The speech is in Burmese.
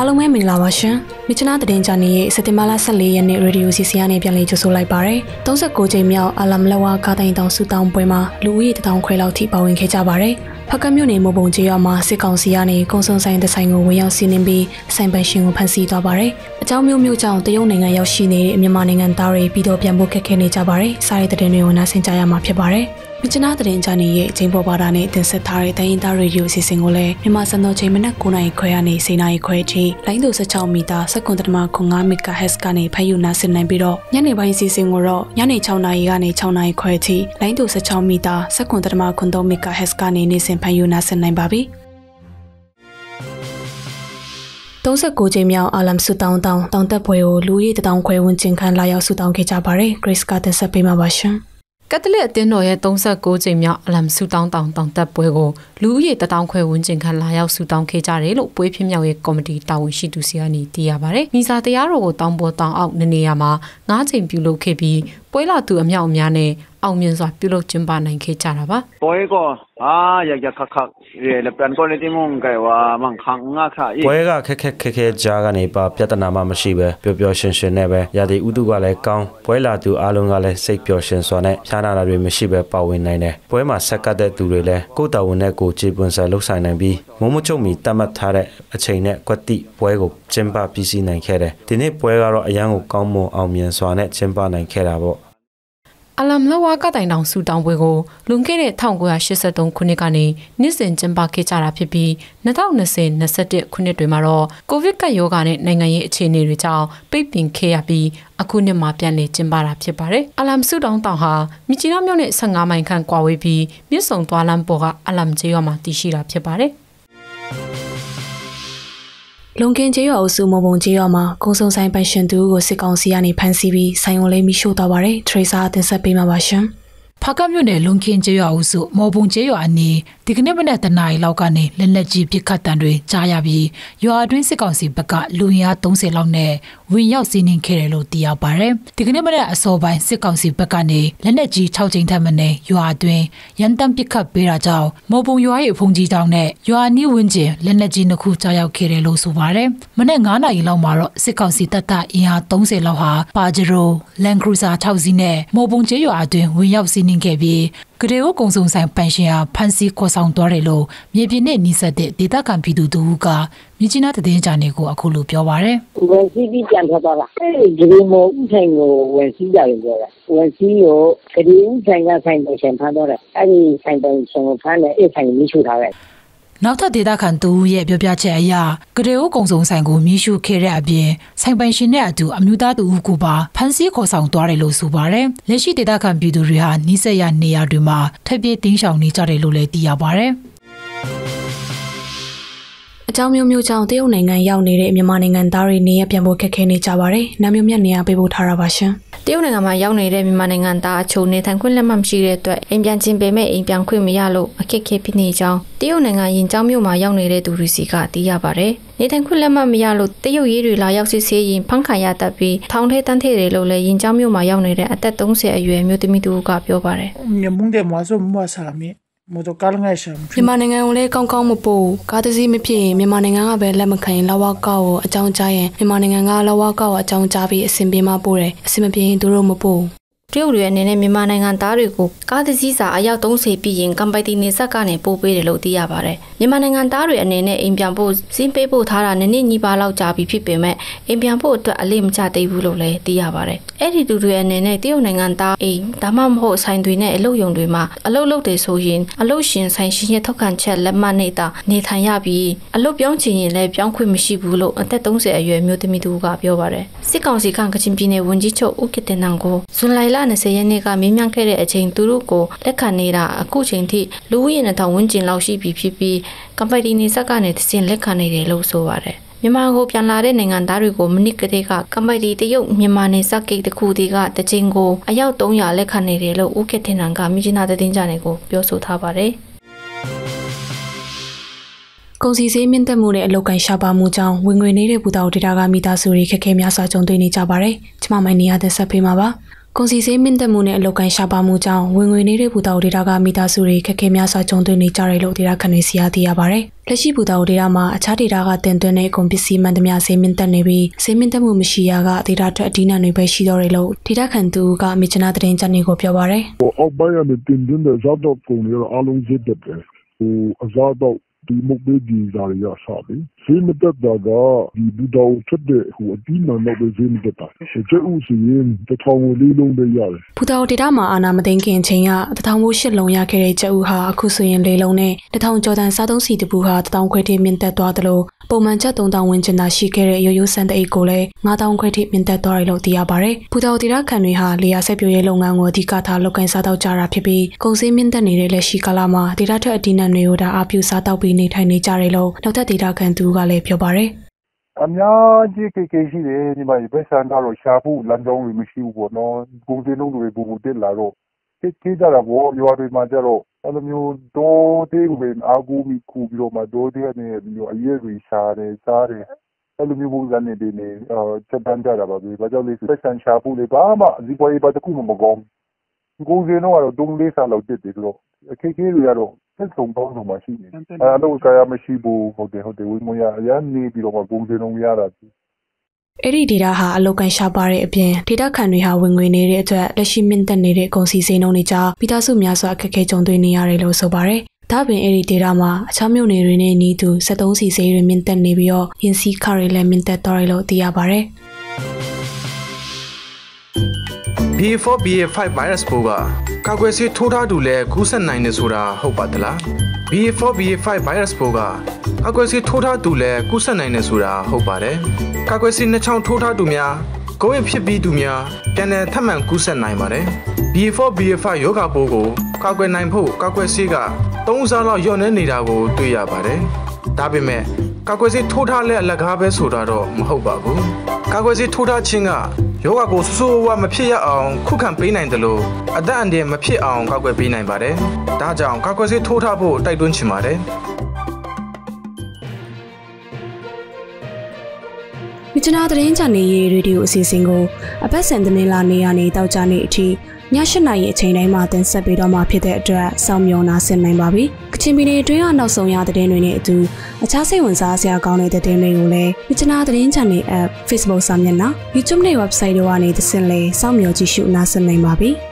အားလုံးပဲမင်္ဂလာပါရှင်။ မြချနာသတင်းကြနေရဲ့စက်တင်ဘာလ14ရက်နေ့ရေဒီယိုစီစီကနေပြန်လည်ကြိုဆိုလိုက်ပါရယ်။39ကြိမ်မြောက်အလမ်လဝါကာတိုင်းတောင်စုတောင်ပွဲမှာလူဦးရေတထောင်ခွဲလောက်ထိပါဝင်ခဲ့ကြပါရယ်။ဖကမြို့နယ်မပုံကျေးရွာမှာစစ်ကောင်စီကနေကုံစုံဆိုင်တဲ့ဆိုင်ကိုဝင်ရောက်စီးနင်းပြီးဆိုင်ပိုင်ရှင်ကိုဖမ်းဆီးသွားပါရယ်။အကြောင်းမျိုးမျိုးကြောင့်တရုတ်နိုင်ငံရောက်ရှိနေတဲ့မြန်မာနိုင်ငံသားတွေပြည်တော်ပြန်ဖို့ခက်ခဲနေကြပါရယ်။စားရတဲ့တဲ့တွေကိုနားဆင်ကြရမှာဖြစ်ပါရယ်။မြချနာသတင်းချာနေရဲ့အချိန်ပေါ်ပါတာနဲ့တင်ဆက်ထားတဲ့တိုင်းရင်းသားရေဒီယိုအစီအစဉ်ကိုလည်းမြန်မာစံတော်ချိန်မနက်9:00နာရီခွဲကနေ10:00နာရီခွဲထိလိုင်းတူ16မီတာစက္ကန့်တမ9 MHz ကနေဖမ်းယူနားဆင်နိုင်ပြီးတော့ညနေပိုင်းအစီအစဉ်ကိုတော့ညနေ6:00နာရီကနေ6:00နာရီခွဲထိလိုင်းတူ16မီတာစက္ကန့်တမ9 MHz ကနေနေ့စဉ်ဖမ်းယူနားဆင်နိုင်ပါပြီ39ချိန်မြောက်အာလမ်ဆူတောင်းတောင်းတောင်တက်ပွဲကိုလူကြီးတထောင်ခွဲဝန်းကျင်ခန့်လာရောက်ဆူတောင်းခဲ့ကြပါတယ် Grace ကတင်ဆက်ပေးမှာပါရှင်။ ကက်သလစ်အသင်းတော်ရဲ့36ကြိမ်မြောက်အလမ်ဆူတောင်းတောင်တောင်တက်ပွဲကိုလူဦးရေတထောင်ခွဲဝန်းကျင်ခန့်လာရောက်ဆူတောင်းခဲ့ကြတယ်လို့ပွဲဖြစ်မြောက်ရဲ့ကော်မတီတာဝန်ရှိသူစီကနေသိရပါဗျ။မိစာတရားတော်ကိုတောင်းပေါ်တောင်းအောက်နေနေရမှာ9ချိန်ပြုလုပ်ခဲ့ပြီး ပွဲလာသူအမြောက်အများနဲ့အောင်မြင်စွာပြုလုပ်ကျင်းပနိုင်ခဲ့ကြတာပါ။ပွဲကအာရရခက်ခက်ရေလပန်ကိုနေတိမုန်ကဲဝါမန်ခန်းငါခါပွဲကခက်ခက်ခက်ခဲကြားကနေပါပြဿနာမှမရှိပဲပျော်ပျော်ရွှင်ရွှင်နဲ့ပဲရာသီဥတုကလည်းကောင်းပွဲလာသူအားလုံးကလည်းစိတ်ပျော်ရွှင်စွာနဲ့ဖြားနာတာတွေမရှိပဲပါဝင်နိုင်တယ်ပွဲမှာဆက်ကပ်တဲ့သူတွေလည်းကိုယ်တော်ဝင်တဲ့ကိုကြည်ပွန်ဆာလှုပ်ဆိုင်နိုင်ပြီးမုံမချုပ်မီတတ်မှတ်ထားတဲ့အချိန်နဲ့ကွက်တိပွဲကိုကျင်းပပြီးစီးနိုင်ခဲ့တယ်ဒီနေ့ပွဲကတော့အရန်ကိုကောင်းမွန်အောင်မြင်စွာနဲ့ကျင်းပနိုင်ခဲ့တာပေါ့ အလမ်လဝါကတိုင်တောင်ဆူတောင်းပွဲကိုလွန်ခဲ့တဲ့1983ခုနှစ်ကနေနှစ်စဉ်ကျင်းပခဲ့ကြတာဖြစ်ပြီး2020-21ခုနှစ်တွေမှာတော့ကိုဗစ်ကပ်ရောဂါနဲ့နိုင်ငံရေးအခြေအနေတွေကြောင့်ပိတ်ပင်ခဲ့ရပြီးအခုနှစ်မှာပြန်လည်ကျင်းပတာဖြစ်ပါတယ်။အလမ်ဆူတောင်းတောင်ဟာမြချီနာမြို့နဲ့15မိုင်ခန့်ကွာဝေးပြီးမြစ်ဆုံသွားလမ်းပေါ်ကအလမ်ကျေးရွာမှာတည်ရှိတာဖြစ်ပါတယ်။ လုံကင်ကျေးရွာအုပ်စုမုံပုံကျေးရွာမှာကုံစုံဆိုင်ပိုင်ရှင်သူကိုစစ်ကောင်စီကနေဖမ်းဆီးပြီးဆိုင်ုံလေးမိရှို့သွားပါတယ်။ထရေဆာအတင်ဆက်ပေးမှာပါရှင်။ဖာကမြို့နယ်လုံခင်းကျေးရွာအုပ်စုမော်ပုံကျေးရွာအနီး ဒီကနေ့မနက်တနာရီလောက်ကနေလက်လက်ကြီးပစ်ခတ်တံတွေကြားရပြီးရွာအတွင်းစစ်ကောင်စီဘက်ကလူရင်း30လောက်နဲ့ဝင်ရောက်စီးနင်းခဲ့တယ်လို့သိရပါတယ်။ဒီကနေ့မနက်အစောပိုင်းစစ်ကောင်စီဘက်ကနေလက်နက်ကြီး6ချိန်ထပ်မံရွာအတွင်းရန်တမ်းပစ်ခတ်ပေးတာကြောင့်မော်ပုံရွာရဲ့ဖုန်ကြီးတောင်နဲ့ရွာနီးဝန်းကျင်လက်နက်ကြီးနှစ်ခုကြားရောက်ခဲ့တယ်လို့ဆိုပါတယ်။မနက်9နာရီလောက်မှာတော့စစ်ကောင်စီတပ်သားအင်အား30လောက်ဟာပါဂျရိုလန်ခရူဇာ6စီးနဲ့မော်ပုံကျေးရွာအတွင်းဝင်ရောက်စီးနင်းခဲ့ပြီး ကရေအိုကုံစုံဆိုင်ပန်ရှင်ဟာဖန်စီခေါ်ဆောင်သွားတယ်လို့မြေပြင်နဲ့နှိစက်တဲ့ဒေသခံပြည်သူတို့ကမြကြီးနားသတင်းကြနေကိုအခုလိုပြောပါရယ်ဝင်စီးပြီးပြန်ထွက်သွားတာအဲဒီဒီမောဥဆိုင်ကိုဝင်စီးကြတယ်ပြောတာဝင်စီးကိုကရေဥဆိုင်ကဆိုင်ပန်ရှင်ဖမ်းတော့တယ်အဲဒီဆိုင်ပန်ရှင်ကိုဖမ်းတယ်အဲ့ဆိုင်ကိုမိရှုထားတယ် နောက်ထပ်ဒေတာခန်တူရဲ့ပြောပြချက်အရကရေအိုကုံစုံဆိုင်ကိုမြည်ရှုခဲ့တဲ့အပြင်ဆိုင်ပိုင်ရှင်နဲ့အတူအမျိုးသားတူဦးကိုပါဖမ်းဆီးခေါ်ဆောင်သွားတယ်လို့ဆိုပါတယ်။လက်ရှိဒေတာခန်ပြည်သူတွေဟာနှိစက်ရနေရာတွေမှာထပ်ပြေးတင်းရှောင်နေကြတယ်လို့လည်းသိရပါတယ်။အကြောင်းမျိုးမျိုးကြောင့်တရုတ်နိုင်ငံရောက်နေတဲ့မြန်မာနိုင်ငံသားတွေနေရပြန်ဖို့ခက်ခဲနေကြပါတယ်။နာမည်မြတ်နေရာပေးဖို့ထားတာပါရှင်။ တရုတ်နိုင်ငံမှာရောက်နေတဲ့မြန်မာနိုင်ငံသားအချို့နေထိုင်ခွင့်လက်မှတ်မရှိတဲ့အတွက်အိမ်ပြန်ခြင်းပေမဲ့အိမ်ပြန်ခွင့်မရလို့အခက်အခဲဖြစ်နေကြောင်းတရုတ်နိုင်ငံရင်ကျောင်းမြို့မှာရောက်နေတဲ့သူတွေစီကသိရပါတယ်။နေထိုင်ခွင့်လက်မှတ်မရလို့တရုတ်ရေးတွေလာရောက်စစ်ဆေးရင်ဖမ်းခံရတတ်ပြီးထောင်ထဲတန်းထဲတယ်လို့လည်းရင်ကျောင်းမြို့မှာရောက်နေတဲ့အသက်30အရွယ်မျိုးသမီးတူကပြောပါတယ်။ မြန်မာနိုင်ငံမှာဆိုမွားစားမီမို့တော့ကားငယ်ရှာမြန်မာနိုင်ငံကိုလည်းကောင်းကောင်းမပို့ကားတစ်စီးမဖြစ်ရင်မြန်မာနိုင်ငံကပဲလက်မခံရင်လဝကောက်ကိုအကြောင်းကြားရင်မြန်မာနိုင်ငံကလဝကောက်ကိုအကြောင်းကြားပြီးအဆင်ပြေမှပို့တယ်အဆင်မပြေရင်သူတို့မပို့ တရုတ်တွေအနေနဲ့မြန်မာနိုင်ငံသားတွေကိုကားတစ်စီးစာအယောက်30ပြီးရင်ကမ်ပိုက်တီနေဆက်ကနေပို့ပေးတယ်လို့သိရပါတယ်။မြန်မာနိုင်ငံသားတွေအနေနဲ့အိမ်ပြန်ဖို့စင်းပေးဖို့ထားတာနည်းနည်းညီပါလောက်ကြာပြီဖြစ်ပေမဲ့အိမ်ပြန်ဖို့အတွက်အလေးမကျသေးဘူးလို့လည်းသိရပါတယ်။အဲ့ဒီသူတွေအနေနဲ့တရုတ်နိုင်ငံသားအိမ်ဒါမှမဟုတ်ဆိုင်တွေနဲ့အလုပ်ရုံတွေမှာအလုပ်လုပ်တယ်ဆိုရင်အလုပ်ရှင်ဆိုင်ရှင်ရဲ့ထောက်ခံချက်လက်မှတ်နဲ့တာနေထိုင်ရပြီးအလုပ်ပြောင်းချင်ရင်လည်းပြောင်းခွင့်မရှိဘူးလို့အသက်30အရွယ်မျိုးသမီးသူကပြောပါတယ်။စစ်ကောင်စီကကချင်ပြည်နယ်ဝန်ကြီးချုပ်ဦးကတင်နန်ကိုဇွန်လ20ရက်နေ့ကမေးမြန်းခဲ့တဲ့အချိန်သူတို့ကိုလက်ခံနေတာအခုချိန်ထိလူဦးရေ2000ဝန်းကျင်လောက်ရှိပြီဖြစ်ပြီးကမ်ပိုင်တီနေဆက်ကနေတစင်လက်ခံနေတယ်လို့ဆိုပါတယ်မြန်မာကိုပြန်လာတဲ့နိုင်ငံသားတွေကိုမနစ်ကလေးကကမ်ပိုင်တီတရုတ်မြန်မာနေဆက်ဂိတ်တစ်ခုတည်းကတချင်းကိုအယောက်300လက်ခံနေတယ်လို့ဦးကထင်နန်ကမြကြီးနာသတင်းကြနေကိုပြောဆိုထားပါတယ်ကုန်စည်စည်းမြင့်တက်မှုနဲ့အလောက်ကန်ရှားပါမှုကြောင့်ဝင်ငွေနေတဲ့ပူတာဒေတာကမိသားစုတွေခက်ခဲများစွာကြုံတွေ့နေကြပါတယ်။ကျမမိုင်းနေရတဲ့ဆက်ဖေးမှာပါ။ ကုန်စည်စည်းမြင့်တက်မှုနဲ့အလောက်ကန်ရှာပါမှုကြောင့်ဝင်ငွေနေတဲ့ဘူတာဒေတာကမိသားစုတွေခက်ခဲများစွာကြုံတွေ့နေကြတယ်လို့ဒေတာခန့်တွေစီရသိရပါတယ်။လက်ရှိဘူတာဒေတာမှာအခြားဒေတာကတင်သွင်းတဲ့အကုန်ပစ္စည်းမှန်သမျှစည်းမြင့်တက်နေပြီးစည်းမြင့်တက်မှုမရှိရကဒေတာအတွက်အဒီနာတွေပဲရှိတော့တယ်လို့ဒေတာခန့်သူကမိချနာသတင်းချက်နေကိုပြောပါတယ်။။အောက်ပိုင်းကနေတင်သွင်းတဲ့စားတော့ကုန်တွေအားလုံးဈေးတက်တယ်။ဟိုအစားတော့ ဒီမုတ်ပေးဒီဇာရီရစားတယ်ဈေးမတက်တာကဒီဘူတော်ထွက်တဲ့ဟိုအပြီးမှတော့ပဲဈေးမတက်တာကျဥစီရင်တထောင်လေးလုံးပဲရတယ်ဘူတာဒေတာမှာအာနာမသိန်းခင်ချိန်ကတထောင်မိုးရှစ်လုံးရခဲ့တဲ့ကျဥဟာအခုဆိုရင်လေးလုံးနဲ့တထောင်ကျော်တန်စားသုံးစီတပူဟာတထောင်ခွဲထိမြင့်တက်သွားသလို ပုံမှန်ချက်3000ဝန်းကျင်သာရှိခဲ့တဲ့ရိုးရိုးစံတအိတ်ကိုလည်း9000ခွဲထိမြင့်တက်သွားတယ်လို့သိရပါတယ်။ဘူတာဒေတာခံတွေဟာလေယာဆက်ပြိုရေးလုပ်ငန်းကိုအဓိကထားလုပ်ကိုင်စားတောက်ကြတာဖြစ်ပြီးကုန်စည်မြင့်တက်နေတဲ့လက်ရှိကာလမှာဒေတာထက်အဒီနံတွေကိုဒါအပြူစားတောက်ပြီးနေထိုင်နေကြတယ်လို့နောက်ထပ်ဒေတာခံသူကလည်းပြောပါတယ်။အများကြီးကိကိရှိတယ်ဒီမှာဘက်ဆန်တော့ရှာဖို့လမ်းကြောင်းတွေမရှိဘူးပေါ့နော်ကုန်စည်နှုန်းတွေပူပူတက်လာတော့ ကိကိကြတာပေါ့ရွာတွေမှာကြတော့အဲ့လိုမျိုးတော့တေးကိုအာကူမီကူပြီးတော့မှတော့တဲ့နေပြီးတော့အရေးတွေရှာတယ်စားတယ်အဲ့လိုမျိုးပုံစံနဲ့ဒီနေအာချက်တန်းကြတာပါပဲဘာကြောင့်လဲဆိုဘက်ဆန်ရှာဖို့လေဘာမှဒီပေါ်ရေးပါတခုမှမကောင်းကုန်စည်နှုန်းကတော့တုံးလေးစားလောက်တက်တယ်ဆိုတော့အခက်အခဲတွေကတော့သက်ဆုံးပေါင်းဆုံးမှရှိနေတယ်အဲ့တော့ကာယမရှိဘူးဟုတ်တယ်ဟုတ်တယ်ဝိမရအရန်နေပြီးတော့မှကုန်စည်နှုန်းရတာ အဲ့ဒီဒေတာဟာအလောက်ကန်ရှာပါတဲ့အပြင်ဒေတာခံတွေဟာဝင်ငွေနေတဲ့အတွက်လက်ရှိမြင့်တက်နေတဲ့ကုန်စည်စိမ်းနှုန်းတွေကြောင့်မိသားစုများစွာအခက်အခဲကြုံတွေ့နေရတယ်လို့ဆိုပါတယ်။ဒါပြင်အဲ့ဒီဒေတာမှာအခြားမြို့နယ်တွေနဲ့နီးသူ73စီစိမ်းတွေမြင့်တက်နေပြီးတော့ယင်စီခါတွေလည်းမြင့်တက်တော့တယ်လို့သိရပါတယ်။ BA4 BA5 virus ပိုးက ကာကွယ်ဆေးထိုးထားသူလည်းကူးစက်နိုင်တယ်ဆိုတာဟုတ်ပါသလား BA4 BA5 virus ပိုးကကာကွယ်ဆေးထိုးထားသူလည်းကူးစက်နိုင်တယ်ဆိုတာဟုတ်ပါတယ်ကာကွယ်ဆေးနှစ်ချောင်းထိုးထားသူများကိုယ်ဖြစ်ပြီးသူများပြန်လည်ထပ်မံကူးစက်နိုင်ပါတယ် BA4 BA5 ရောဂါပိုးကိုကာကွယ်နိုင်ဖို့ကာကွယ်ဆေးက3စားလောက်လျော့နေနေတာကိုတွေ့ရပါတယ်ဒါပေမဲ့ကာကွယ်ဆေးထိုးထားတဲ့အလကားပဲဆိုတာတော့မဟုတ်ပါဘူး ကာကွယ်ဆေးထိုးထားခြင်းကယောဂကိုဆူဆူဝါမဖြစ်ရအောင်ခုခံပေးနိုင်တယ်လို့အသက်အန္တရာယ်မဖြစ်အောင်ကာကွယ်ပေးနိုင်ပါတယ်။ဒါကြောင့်ကာကွယ်ဆေးထိုးထားဖို့တိုက်တွန်းချင်ပါတယ်။ မြချနာသတင်းချန်နယ်ရေရေဒီယိုအစီအစဉ်ကိုအပတ်စဉ်သတင်းလာနေရနေတောက်ကြနေအထိည၈နာရီအချိန်တိုင်းမှာတင်ဆက်ပေးတော့မှာဖြစ်တဲ့အတွက်စောင့်မျှော်နာဆင်နိုင်ပါပြီ။ကချင်ပြည်နယ်အတွင်းကနောက်ဆုံးရသတင်းတွေနဲ့အတူအခြားစိတ်ဝင်စားစရာကောင်းတဲ့သတင်းတွေကိုလည်းမြချနာသတင်းချန်နယ် app Facebook စာမျက်နှာ YouTube နဲ့ website တို့ကနေသင်လဲစောင့်မျှော်ကြည့်ရှုနားဆင်နိုင်ပါပြီ။